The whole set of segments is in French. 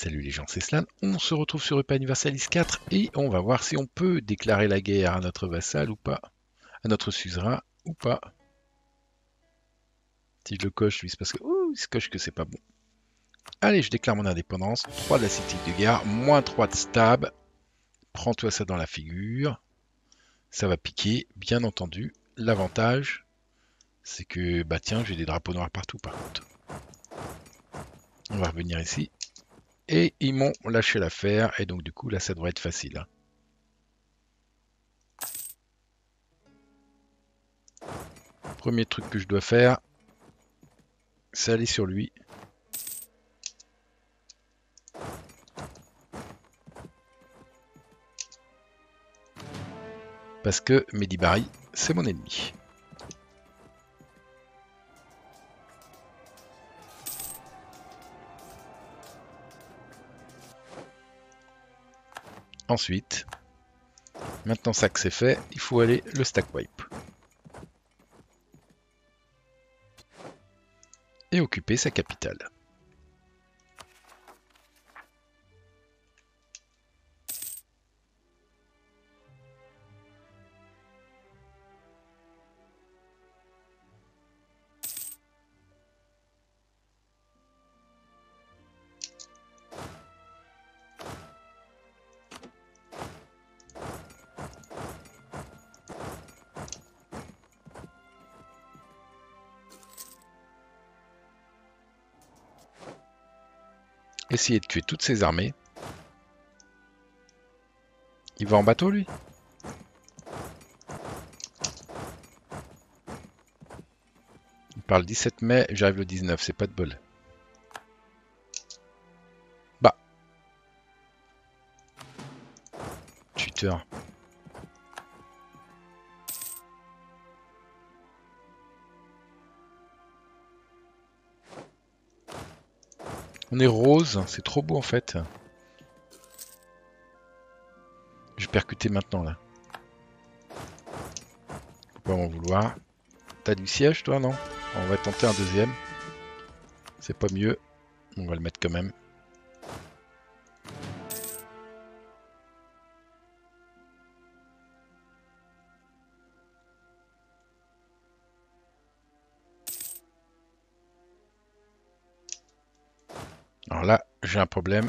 Salut les gens, c'est Slan. On se retrouve sur Europa Universalis 4 et on va voir si on peut déclarer la guerre à notre vassal ou pas, à notre suzerain ou pas. Si je le coche, lui, c'est parce que ouh, il se coche que c'est pas bon. Allez, je déclare mon indépendance. 3 de la de guerre, moins 3 de stab. Prends-toi ça dans la figure. Ça va piquer, bien entendu. L'avantage, c'est que, bah tiens, j'ai des drapeaux noirs partout par contre. On va revenir ici. Et ils m'ont lâché l'affaire. Et donc du coup, là, ça devrait être facile. hein. Premier truc que je dois faire, c'est aller sur lui. Parce que Medibari, c'est mon ennemi. Ensuite, maintenant ça que c'est fait, il faut aller le stack wipe. Et occuper sa capitale. Essayer de tuer toutes ses armées. Il va en bateau lui Il parle 17 mai, j'arrive le 19, c'est pas de bol. Bah. Twitter. On est rose, c'est trop beau en fait. Je vais percuter maintenant là. Faut pas m'en vouloir. T'as du siège toi non? On va tenter un deuxième. C'est pas mieux. On va le mettre quand même. J'ai un problème.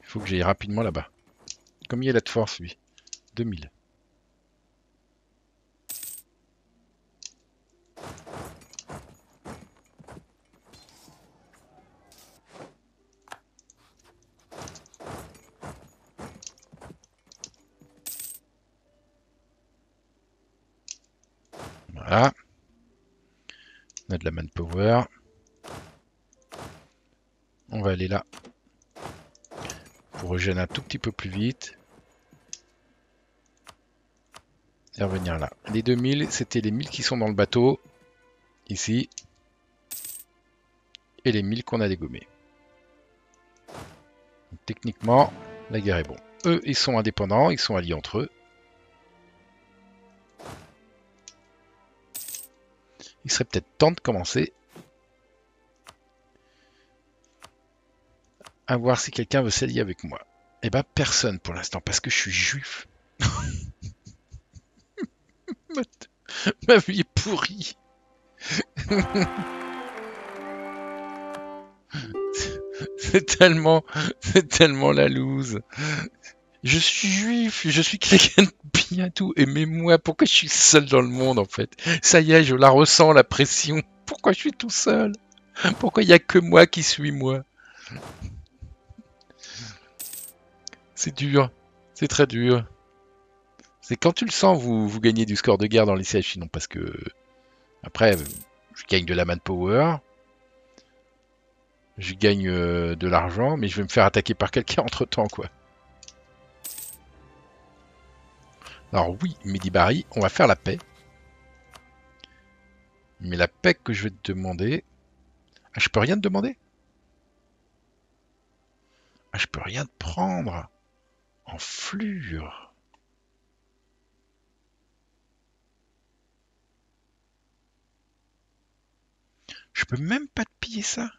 Il faut que j'aille rapidement là-bas. Combien il a de force, lui 2000. Voilà. On On va aller là. Pour régénérer un tout petit peu plus vite. Et revenir là. Les 2000, c'était les 1000 qui sont dans le bateau. Ici. Et les 1000 qu'on a dégommés. Techniquement, la guerre est bon. Eux, ils sont indépendants, ils sont alliés entre eux. Il serait peut-être temps de commencer à voir si quelqu'un veut s'allier avec moi. Eh ben personne pour l'instant, parce que je suis juif. ma, vie est pourrie. c'est tellement, c'est tellement la loose. Je suis juif, je suis quelqu'un de bien tout. Aimez-moi, pourquoi je suis seul dans le monde en fait? Ça y est, je la ressens, la pression. Pourquoi je suis tout seul? Pourquoi il n'y a que moi qui suis moi? C'est dur, c'est très dur. C'est quand tu le sens, vous, gagnez du score de guerre dans les sièges, sinon parce que... Après, je gagne de la manpower. Je gagne euh, de l'argent, mais je vais me faire attaquer par quelqu'un entre-temps, quoi. Alors oui, Medibari, on va faire la paix. Mais la paix que je vais te demander... Ah, je peux rien te demander? Ah, je peux rien te prendre En flure Je peux même pas te piller ça.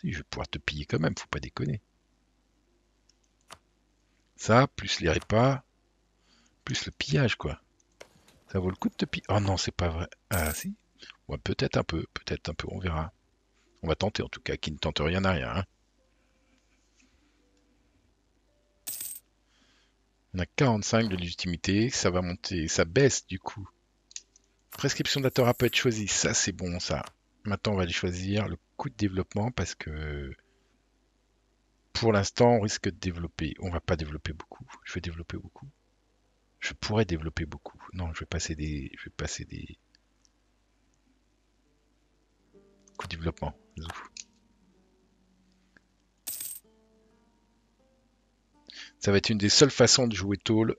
Si, je vais pouvoir te piller quand même, faut pas déconner. Ça, plus les repas, plus le pillage, quoi. Ça vaut le coup de te piller. Oh non, c'est pas vrai. Ah si. Ouais, peut-être un peu, peut-être un peu, on verra. On va tenter en tout cas, qui ne tente rien à rien. Hein. On a 45 de légitimité, ça va monter, ça baisse du coup. Prescription d'Atora peut être choisie, ça c'est bon ça. Maintenant on va aller choisir le coût de développement parce que pour l'instant on risque de développer. On va pas développer beaucoup. Je vais développer beaucoup. Je pourrais développer beaucoup. Non, je vais passer des. Je vais passer des. Coût de développement. Ça va être une des seules façons de jouer tôle.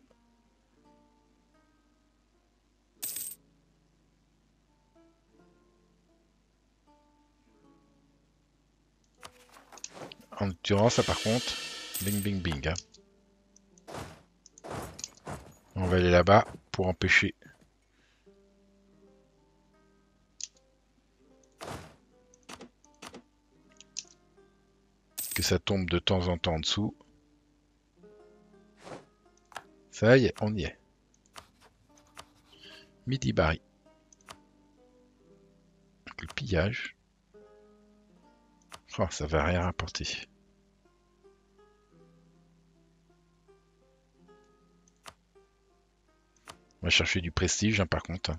En l'occurrence, ça par contre, bing bing bing. Hein. On va aller là-bas pour empêcher que ça tombe de temps en temps en dessous. Ça y est, on y est. Midi Barry. Le pillage. Oh, ça va rien rapporter. On va chercher du prestige, hein, par contre.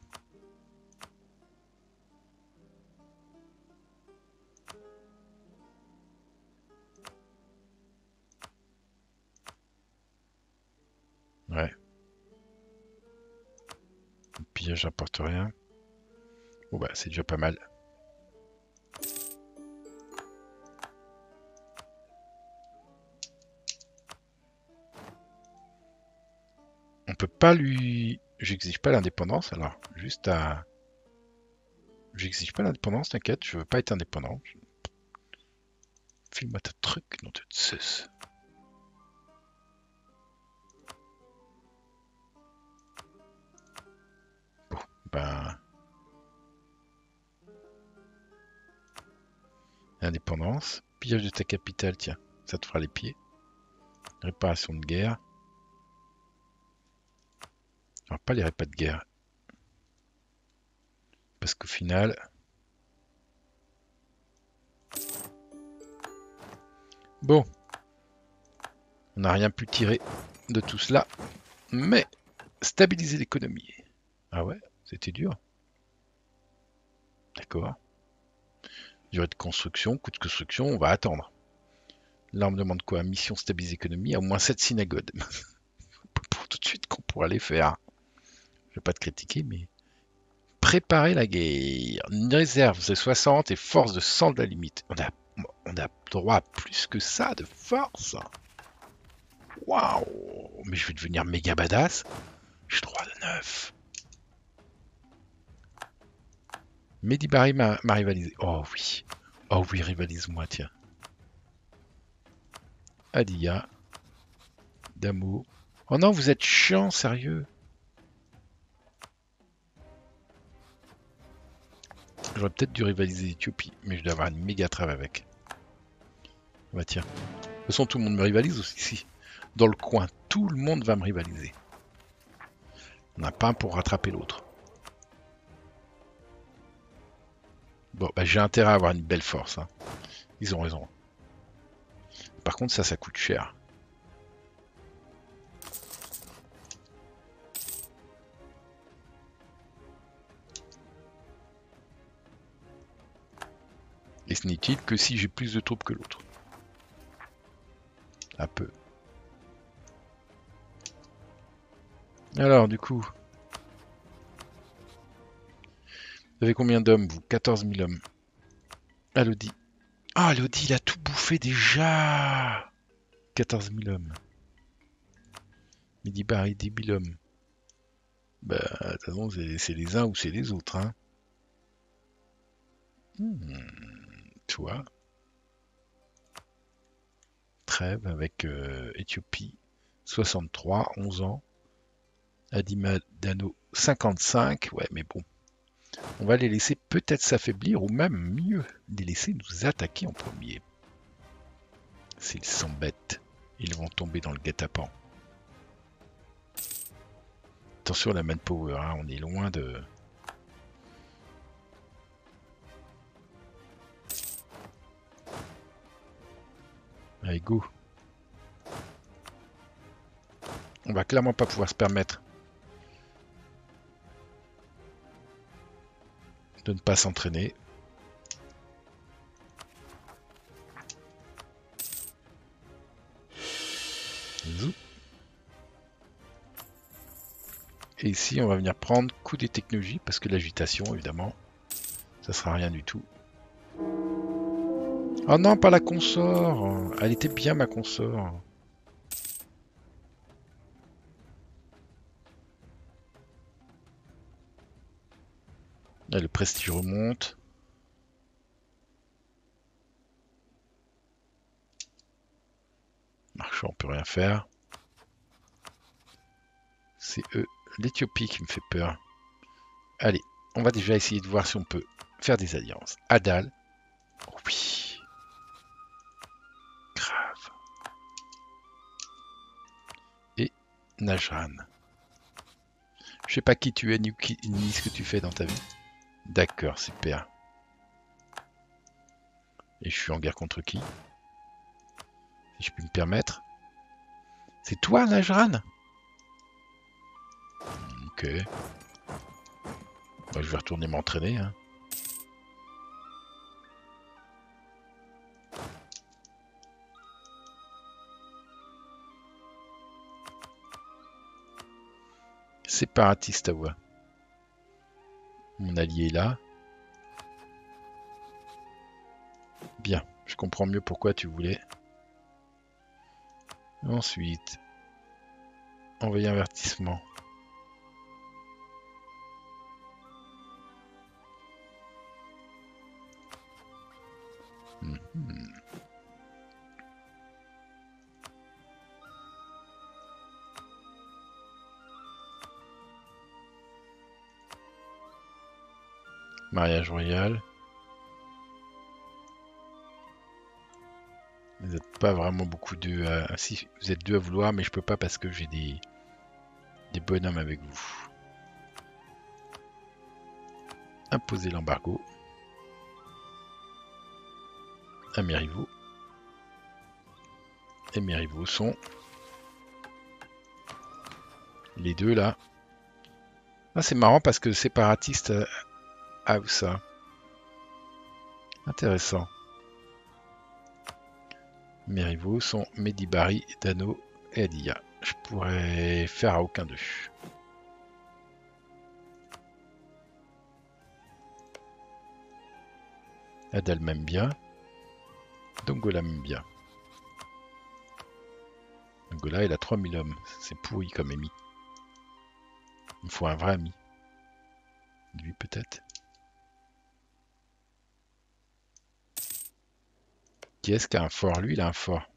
N'apporte rien. Bon bah c'est déjà pas mal. On peut pas lui... J'exige pas l'indépendance alors. Juste à... J'exige pas l'indépendance, t'inquiète, je veux pas être indépendant. Filme-moi ta truc, non de cesse. Indépendance. Pillage de ta capitale, tiens, ça te fera les pieds. Réparation de guerre. Alors, pas les répas de guerre. Parce qu'au final... Bon. On n'a rien pu tirer de tout cela. Mais, stabiliser l'économie. Ah ouais? C'était dur. D'accord. Durée de construction, coût de construction, on va attendre. Là, on me demande quoi? Mission stabiliser économie, à au moins 7 synagogues. Pour tout de suite qu'on pourra les faire. Je vais pas te critiquer, mais... Préparer la guerre. Une réserve de 60 et force de 100 de la limite. On a, on a droit à plus que ça de force. Waouh Mais je vais devenir méga badass. J'ai droit de 9. Mehdi Barry m'a rivalisé. Oh oui. Oh oui, rivalise-moi, tiens. Adia. Damo. Oh non, vous êtes chiant, sérieux. J'aurais peut-être dû rivaliser Éthiopie, mais je dois avoir une méga trêve avec. Bah tiens. De toute façon, tout le monde me rivalise aussi ici. Dans le coin, tout le monde va me rivaliser. On n'a pas un pour rattraper l'autre. Bon, bah, j'ai intérêt à avoir une belle force. Hein. Ils ont raison. Par contre, ça, ça coûte cher. Et ce n'est-il que si j'ai plus de troupes que l'autre? Un peu. Alors, du coup, Vous avez combien d'hommes, vous? 14 000 hommes. Alodi. Ah, Alodi, il a tout bouffé déjà 14 000 hommes. Midi Barry, 10 000 hommes. Bah, de toute façon, c'est les uns ou c'est les autres, hein. Hmm, toi. Trêve avec euh, Éthiopie. 63, 11 ans. Adima Dano, 55. Ouais, mais bon, On va les laisser peut-être s'affaiblir ou même mieux, les laisser nous attaquer en premier. S'ils s'embêtent, ils vont tomber dans le guet-apens. Attention à la manpower, hein, on est loin de... Allez, go On va clairement pas pouvoir se permettre de ne pas s'entraîner. Et ici, on va venir prendre coup des technologies, parce que l'agitation, évidemment, ça sera rien du tout. Oh non, pas la consort Elle était bien, ma consort Le prestige remonte. Marchand, on peut rien faire. C'est eux, l'Éthiopie qui me fait peur. Allez, on va déjà essayer de voir si on peut faire des alliances. Adal. oui. Grave. Et Najran. Je sais pas qui tu es ni, ni ce que tu fais dans ta vie. D'accord, super. Et je suis en guerre contre qui? Si je puis me permettre. C'est toi, Najran? Ok. je vais retourner m'entraîner. Hein. Séparatiste à voix. Mon allié est là. Bien, je comprends mieux pourquoi tu voulais. Ensuite, envoyer un avertissement. Mhm. Mariage royal. Vous n'êtes pas vraiment beaucoup de... À... Si, vous êtes deux à vouloir, mais je peux pas parce que j'ai des... des bonhommes avec vous. Imposer l'embargo. À mes rivaux. Et mes rivaux sont... Les deux là. Ah, c'est marrant parce que séparatiste euh, ah. Intéressant. Mes rivaux sont Medibari, Dano et Adia. Je pourrais faire à aucun d'eux. Adal m'aime bien. Dongola m'aime bien. Dongola, il a 3000 hommes. C'est pourri comme ami. Il me faut un vrai ami. Lui peut-être? Qui est-ce qui a un fort Lui, il a un fort?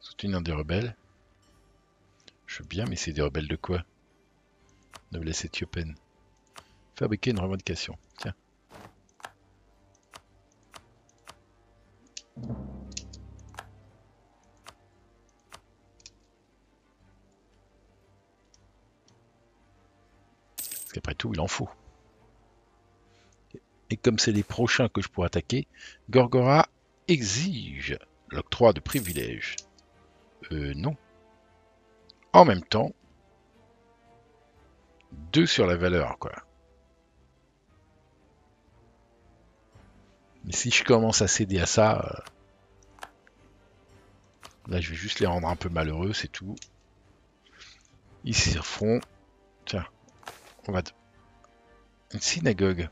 Soutenir des rebelles. Je veux bien, mais c'est des rebelles de quoi? Noblesse éthiopienne. Fabriquer une revendication. Tiens. Après tout, il en faut. Et comme c'est les prochains que je pourrais attaquer, Gorgora exige l'octroi de privilèges. Euh, non. En même temps, deux sur la valeur, quoi. Mais si je commence à céder à ça, euh, là je vais juste les rendre un peu malheureux, c'est tout. Ils s'y. Tiens, une synagogue.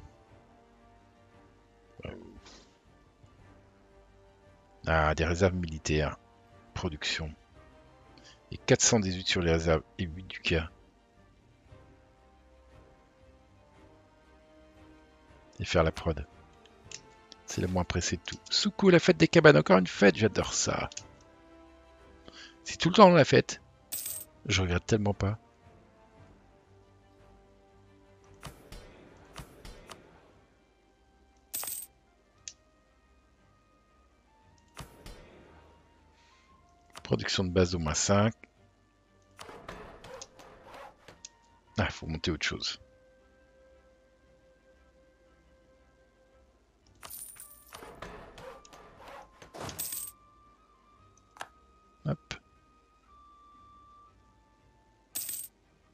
Ah, des réserves militaires. Production. Et 418 sur les réserves et 8 du cas. Et faire la prod. C'est le moins pressé de tout. Soukou, la fête des cabanes. Encore une fête, j'adore ça. C'est tout le temps la fête. Je regrette tellement pas. Production de base au moins 5. Ah, il faut monter autre chose. Hop.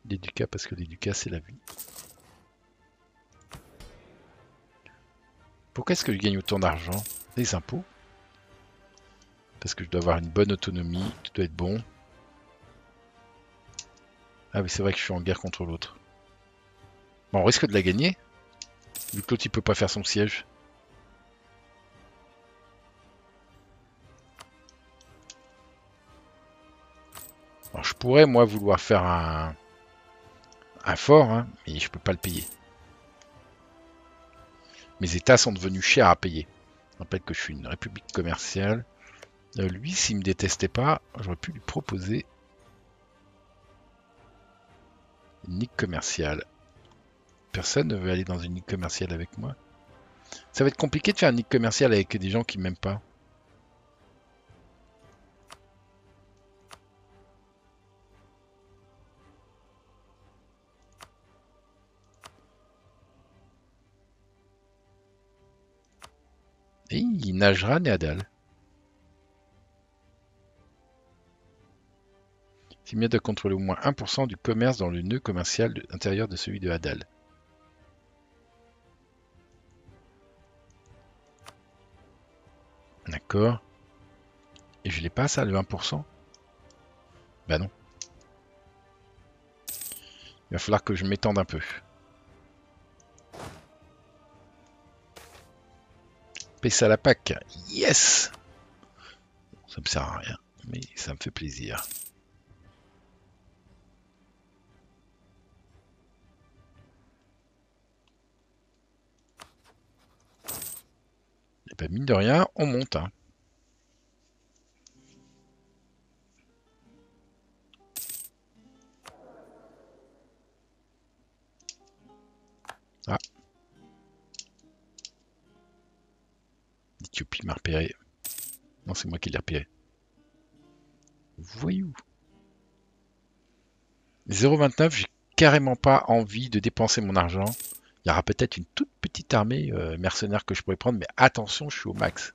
L'éducat, parce que l'éducat, c'est la vie. Pourquoi est-ce que je gagne autant d'argent? Les impôts? Parce que je dois avoir une bonne autonomie, tout doit être bon. Ah oui, c'est vrai que je suis en guerre contre l'autre. Bon, on risque de la gagner, vu que l'autre il peut pas faire son siège. Alors je pourrais moi vouloir faire un, un fort, hein, mais je peux pas le payer. Mes états sont devenus chers à payer. Je rappelle que je suis une république commerciale. Euh, lui, s'il me détestait pas, j'aurais pu lui proposer une nique commerciale. Personne ne veut aller dans une nique commerciale avec moi. Ça va être compliqué de faire une nique commerciale avec des gens qui m'aiment pas. Et il nagera Néadal. Qui de contrôler au moins 1% du commerce dans le nœud commercial intérieur de celui de Hadal. D'accord. Et je l'ai pas ça, le 1% Bah non. Il va falloir que je m'étende un peu. À la PAC. Yes Ça me sert à rien, mais ça me fait plaisir. Mine de rien, on monte. Hein. Ah. L'Éthiopie m'a repéré. Non, c'est moi qui l'ai repéré. Voyou. 0,29, j'ai carrément pas envie de dépenser mon argent. Il y aura peut-être une toute petite armée euh, mercenaire que je pourrais prendre, mais attention, je suis au max.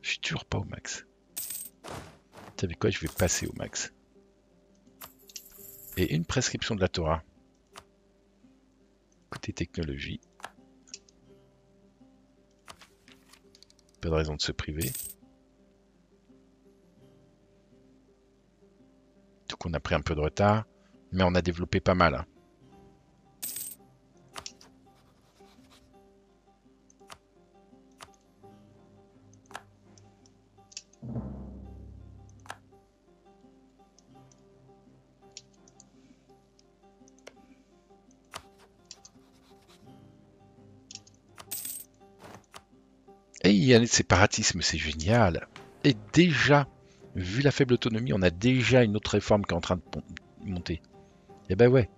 Je suis toujours pas au max. Vous savez quoi, je vais passer au max. Et une prescription de la Torah. Côté technologie. Pas de raison de se priver. Donc on a pris un peu de retard, mais on a développé pas mal. Hein. Le séparatisme, c'est génial. Et déjà, vu la faible autonomie, on a déjà une autre réforme qui est en train de monter. Eh ben ouais.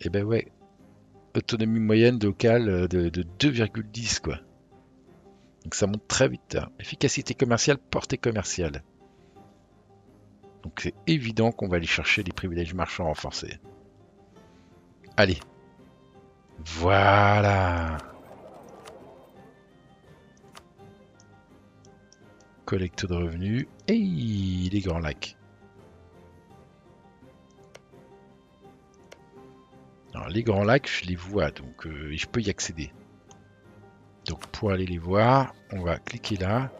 Eh ben ouais. Autonomie moyenne locale euh, de, 2,10 quoi. Donc ça monte très vite. Hein. Efficacité commerciale, portée commerciale. Donc c'est évident qu'on va aller chercher des privilèges marchands renforcés. Allez. Voilà. Collecte de revenus et les grands lacs. Alors les grands lacs, je les vois, donc euh, je peux y accéder. Donc pour aller les voir, on va cliquer là.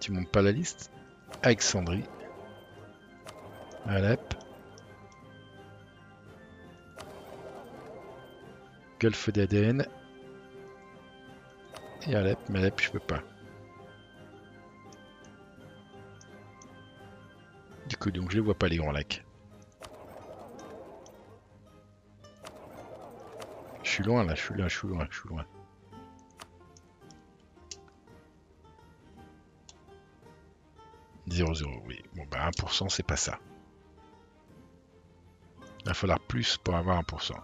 Tu montes pas la liste? Alexandrie. Alep. Golfe d'Aden et Alep, mais Alep, je peux pas. Du coup, donc je les vois pas, les grands lacs. Je suis loin, là, je suis là, je suis loin, je suis loin. « 0,0, oui. Bon, bah 1%, c'est pas ça. Il va falloir plus pour avoir 1%.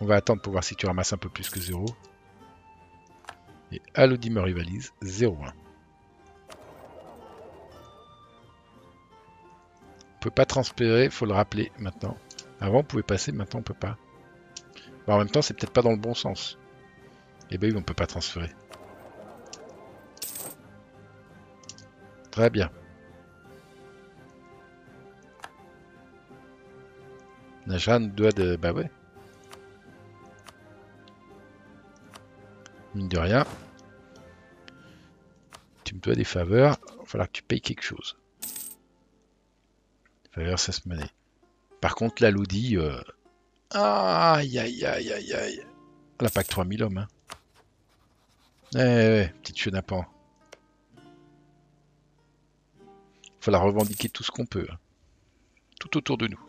On va attendre pour voir si tu ramasses un peu plus que 0. Et Alodi me rivalise 0,1. On peut pas transpérer, faut le rappeler maintenant. Avant on pouvait passer, maintenant on peut pas. en même temps c'est peut-être pas dans le bon sens. Et eh ben oui, on peut pas transférer. Très bien. Najran doit de... Bah ouais. Mine de rien. Tu me dois des faveurs. Il va falloir que tu payes quelque chose. Faveurs, ça se. Par contre, la Lodi... Euh... Aïe, aïe, aïe, aïe, aïe. Elle a pas que 3000 hommes. Hein. Eh, ouais, petite chenapan. Faut la revendiquer tout ce qu'on peut. Hein. Tout autour de nous.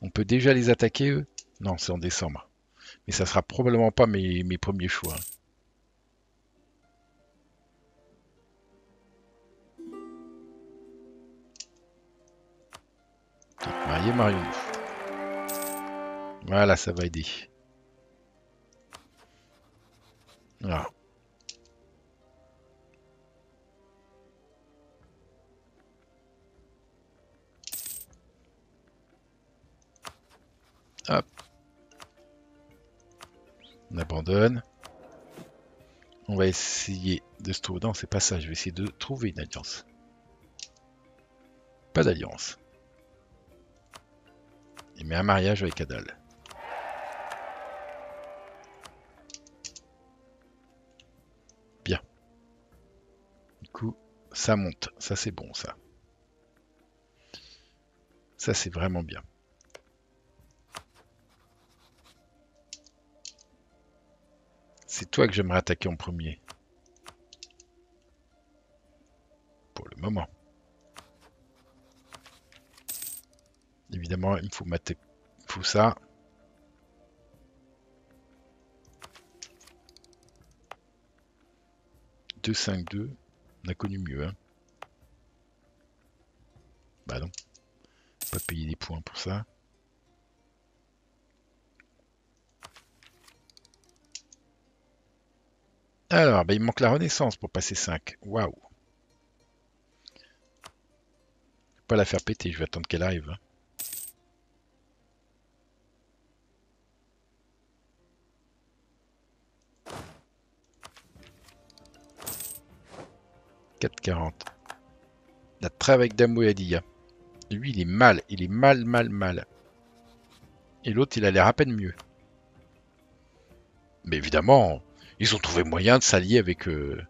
On peut déjà les attaquer, eux? Non, c'est en décembre. Mais ça sera probablement pas mes, premiers choix. Marié Marion. Voilà, ça va aider. Voilà. Hop. On abandonne. On va essayer de se trouver... Non, c'est pas. Je vais essayer de trouver une alliance. Pas d'alliance. Il met un mariage avec Adal. Bien. Du coup, ça monte. Ça, c'est bon, ça. Ça, c'est vraiment bien. Que j'aimerais attaquer en premier. Pour le moment. Évidemment, il me faut mater. Faut ça. « 2, 5, 2. On a connu mieux, hein. Bah non. Pas payer des points pour ça. Alors, bah, il manque la renaissance pour passer 5. Waouh. Pas la faire péter, je vais attendre qu'elle arrive. Hein. « 4,40. La trêve avec Damo. Lui, il est mal. Il est mal, mal, mal. Et l'autre, il a l'air à peine mieux. Mais évidemment, ils ont trouvé moyen de s'allier avec... eux.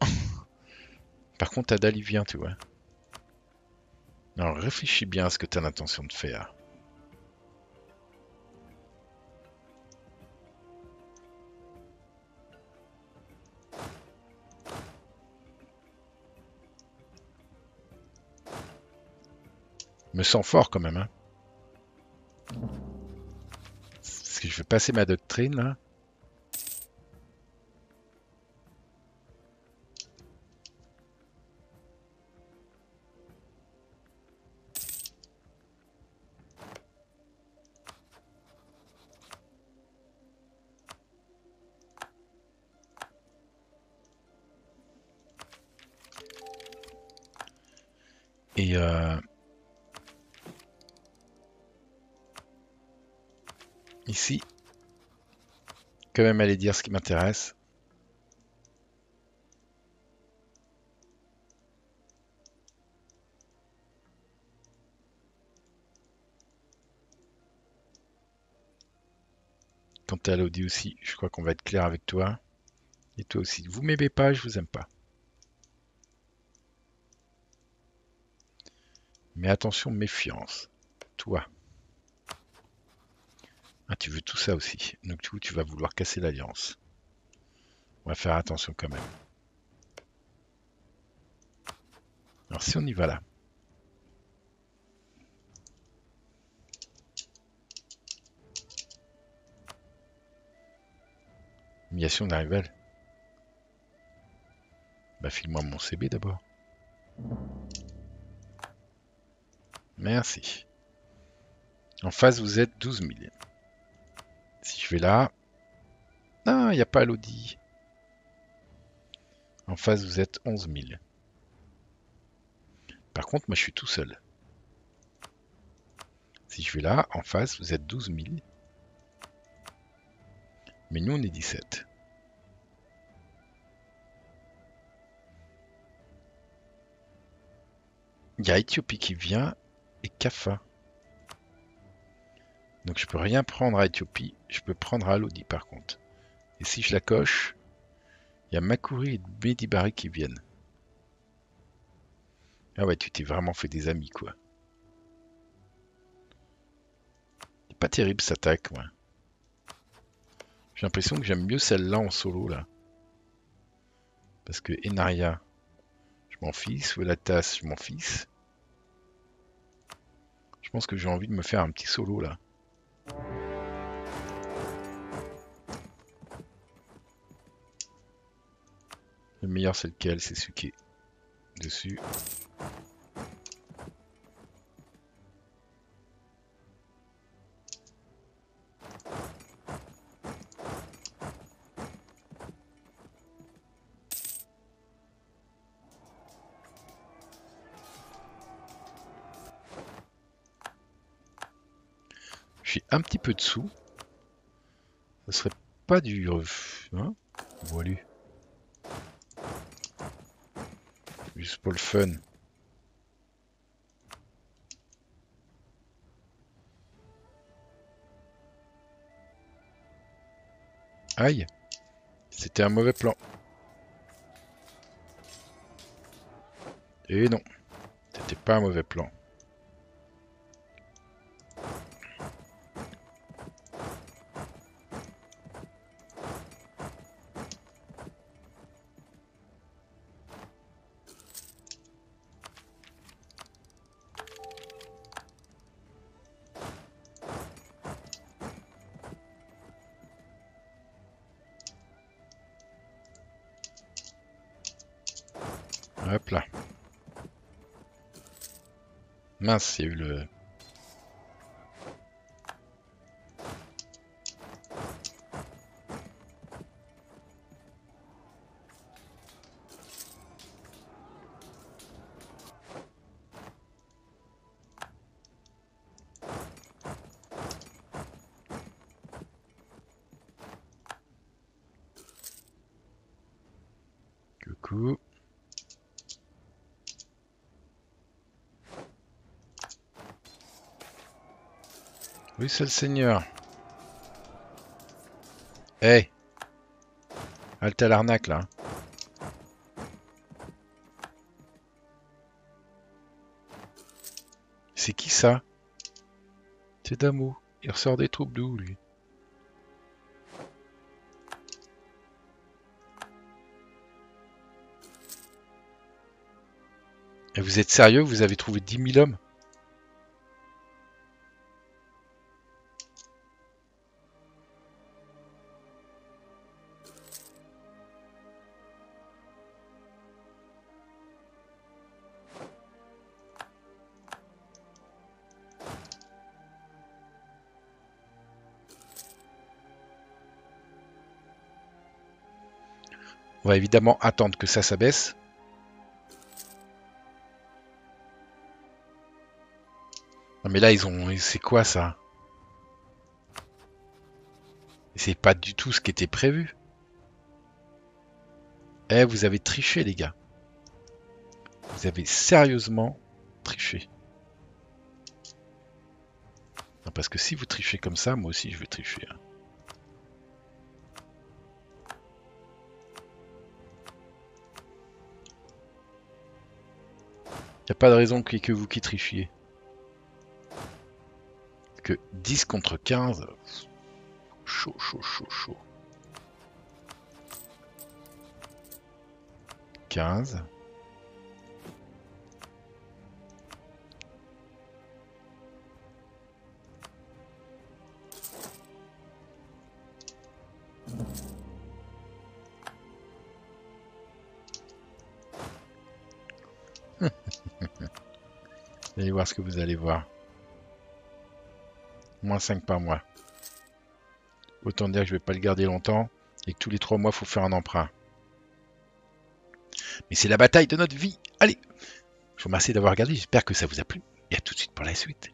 Par contre, Adal, il vient, tu vois. Alors, réfléchis bien à ce que tu as l'intention de faire. me sens fort quand même, hein. Je vais passer ma doctrine là. Et euh, ici, quand même aller dire ce qui m'intéresse. Quant à l'Audi aussi, je crois qu'on va être clair avec toi. Et toi aussi. Vous m'aimez pas, je vous aime pas. Mais attention, méfiance. Toi. Ah, tu veux tout ça aussi. Donc coup, tu vas vouloir casser l'alliance. On va faire attention quand même. Alors si on y va là. Humiliation d'un rival. Bah file-moi mon CB d'abord. Merci. En face, vous êtes 12 000. Si je vais là... Ah, il n'y a pas l'Audi. En face, vous êtes 11 000. Par contre, moi, je suis tout seul. Si je vais là, en face, vous êtes 12 000. Mais nous, on est 17. Il y a Éthiopie qui vient et Kafa. Donc je peux rien prendre à Éthiopie, je peux prendre à Lodi par contre. Et si je la coche, il y a Makuri et Medibari qui viennent. Ah ouais, tu t'es vraiment fait des amis quoi. C'est pas terrible cette attaque, moi. J'ai l'impression que j'aime mieux celle-là en solo là. Parce que Enaria, je m'en fiche, tasse, je m'en fiche. Je pense que j'ai envie de me faire un petit solo là. Le meilleur c'est lequel? C'est celui qui est dessus. Un petit peu dessous. Ce serait pas du... Hein voilà. Juste pour le fun. Aïe C'était un mauvais plan. Et non, c'était pas un mauvais plan. Mince, il y a eu le... Coucou. Oui, c'est le seigneur. Eh hey à l'arnaque, là. C'est qui, ça? C'est Damo. Il ressort des troupes d'où, lui? Et vous êtes sérieux? Vous avez trouvé 10 000 hommes? On va évidemment attendre que ça s'abaisse. Non mais là ils ont... C'est quoi ça? C'est pas du tout ce qui était prévu. Eh, vous avez triché les gars. Vous avez sérieusement triché. parce que si vous trichez comme ça, moi aussi je vais tricher. Hein. pas de raison que, que vous quitteriez. Que 10 contre 15. Chaud, chaud, chaud, chaud. 15. allez voir ce que vous allez voir. Moins 5 par mois. Autant dire que je vais pas le garder longtemps et que tous les 3 mois, il faut faire un emprunt. Mais c'est la bataille de notre vie. Allez, je vous remercie d'avoir regardé. J'espère que ça vous a plu. Et à tout de suite pour la suite.